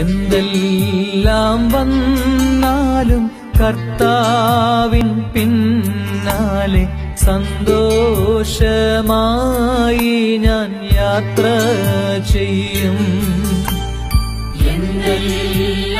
എന്തെല്ലാം വന്നാലും കർത്താവിൻ പിന്നാലെ സന്തോഷമായി ഞാൻ യാത്ര ചെയ്യും. എന്തെല്ലാം